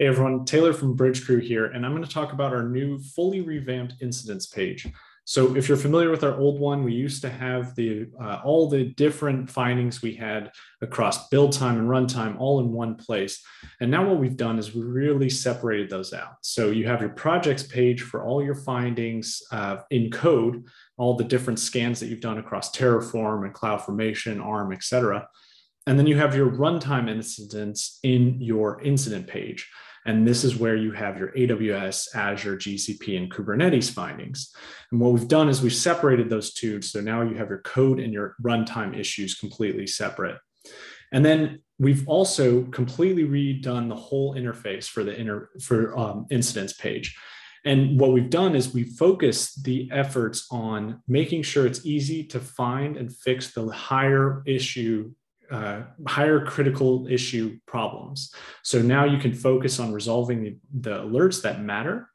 Hey everyone, Taylor from Bridgecrew here, and I'm going to talk about our new fully revamped incidents page. So if you're familiar with our old one, we used to have the uh, all the different findings we had across build time and runtime all in one place. And now what we've done is we really separated those out. So you have your projects page for all your findings uh, in code, all the different scans that you've done across Terraform and CloudFormation, ARM, et cetera. And then you have your runtime incidents in your incident page. And this is where you have your AWS, Azure, GCP, and Kubernetes findings. And what we've done is we've separated those two. So now you have your code and your runtime issues completely separate. And then we've also completely redone the whole interface for the inter, for um, incidents page. And what we've done is we focus the efforts on making sure it's easy to find and fix the higher issue uh, higher critical issue problems. So now you can focus on resolving the, the alerts that matter.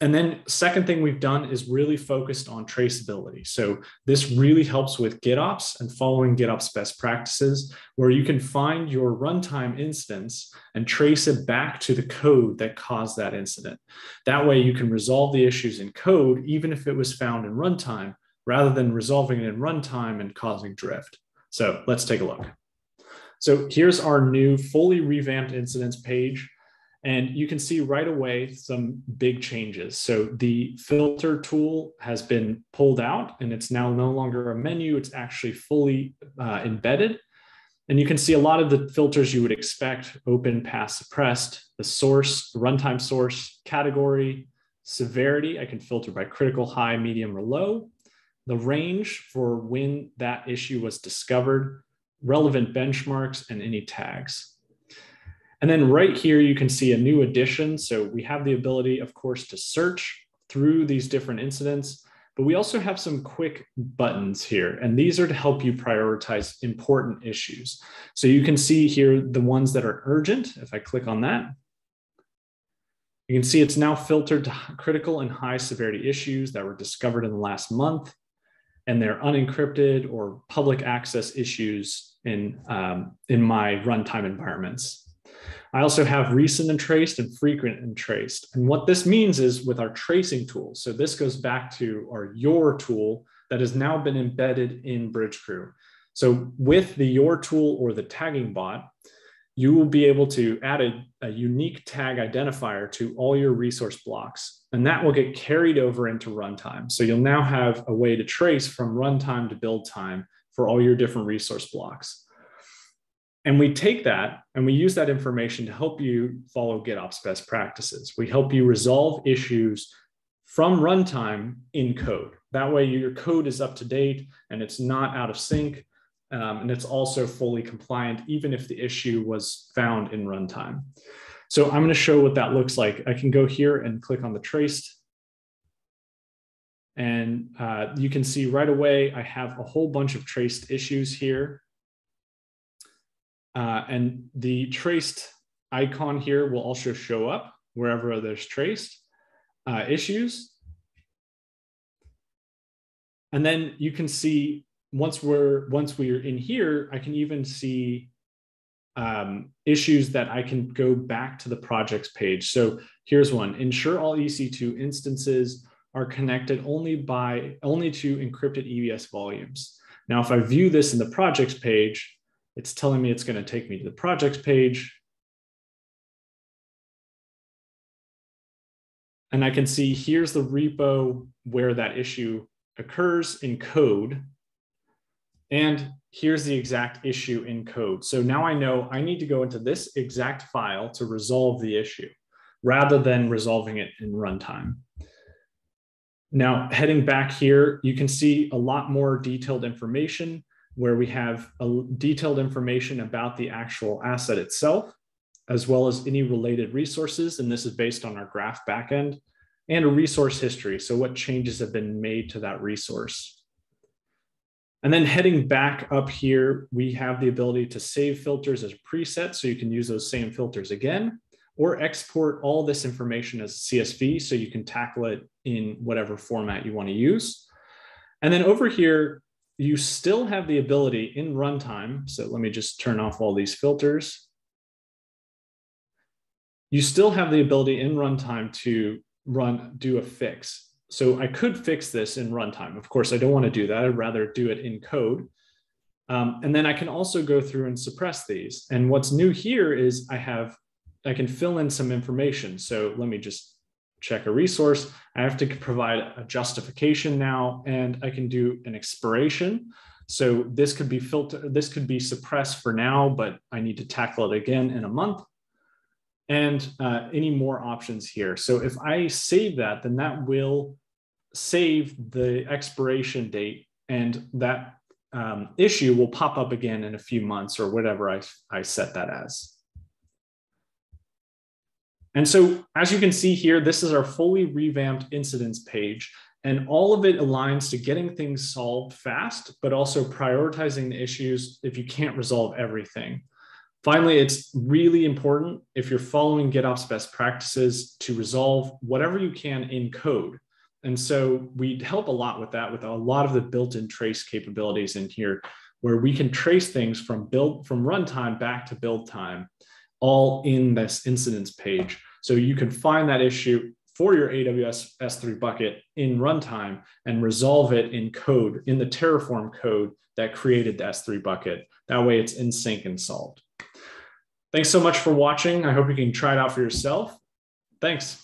And then second thing we've done is really focused on traceability. So this really helps with GitOps and following GitOps best practices, where you can find your runtime instance and trace it back to the code that caused that incident. That way you can resolve the issues in code, even if it was found in runtime, rather than resolving it in runtime and causing drift. So let's take a look. So here's our new fully revamped incidents page. And you can see right away some big changes. So the filter tool has been pulled out and it's now no longer a menu, it's actually fully uh, embedded. And you can see a lot of the filters you would expect, open, pass, suppressed, the source, runtime source, category, severity, I can filter by critical, high, medium, or low, the range for when that issue was discovered, relevant benchmarks, and any tags. And then right here, you can see a new addition. So we have the ability, of course, to search through these different incidents, but we also have some quick buttons here, and these are to help you prioritize important issues. So you can see here the ones that are urgent. If I click on that, you can see it's now filtered to critical and high severity issues that were discovered in the last month, and they're unencrypted or public access issues in, um, in my runtime environments. I also have recent and traced and frequent and traced. And what this means is with our tracing tool, so this goes back to our Yor tool that has now been embedded in Bridgecrew. So with the Yor tool or the tagging bot, you will be able to add a, a, unique tag identifier to all your resource blocks, and that will get carried over into runtime. So you'll now have a way to trace from runtime to build time for all your different resource blocks. And we take that and we use that information to help you follow GitOps best practices. We help you resolve issues from runtime in code. That way, your code is up to date and it's not out of sync. Um, and it's also fully compliant, even if the issue was found in runtime. So I'm going to show what that looks like. I can go here and click on the traced and uh, you can see right away, I have a whole bunch of traced issues here. Uh, and the traced icon here will also show up wherever there's traced uh, issues. And then you can see once we're once we're in here, I can even see um, issues that I can go back to the projects page. So here's one, ensure all EC2 instances are connected only by only to encrypted EBS volumes. Now, if I view this in the projects page, it's telling me it's going to take me to the projects page. And I can see here's the repo where that issue occurs in code. And here's the exact issue in code. So now I know I need to go into this exact file to resolve the issue rather than resolving it in runtime. Now, heading back here, you can see a lot more detailed information where we have a detailed information about the actual asset itself, as well as any related resources. And this is based on our graph backend and a resource history. So what changes have been made to that resource. And then heading back up here, we have the ability to save filters as presets. So you can use those same filters again or export all this information as CSV so you can tackle it in whatever format you want to use. And then over here, you still have the ability in runtime. So let me just turn off all these filters. you still have the ability in runtime to run, do a fix. So I could fix this in runtime. Of course, I don't want to do that. I'd rather do it in code. Um, and then I can also go through and suppress these. And what's new here is I have, I can fill in some information. So let me just check a resource. I have to provide a justification now, and I can do an expiration. So this could be filtered, this could be suppressed for now, but I need to tackle it again in a month. And uh, any more options here. So if I save that, then that will save the expiration date and that um, issue will pop up again in a few months or whatever I, I set that as. And so as you can see here, this is our fully revamped incidents page. And all of it aligns to getting things solved fast, but also prioritizing the issues if you can't resolve everything. Finally, it's really important if you're following GitOps best practices to resolve whatever you can in code. And so we help a lot with that with a lot of the built-in trace capabilities in here, where we can trace things from build from runtime back to build time, all in this incidents page. So you can find that issue for your AWS S3 bucket in runtime and resolve it in code, in the Terraform code that created the S3 bucket. That way it's in sync and solved. Thanks so much for watching. I hope you can try it out for yourself. Thanks.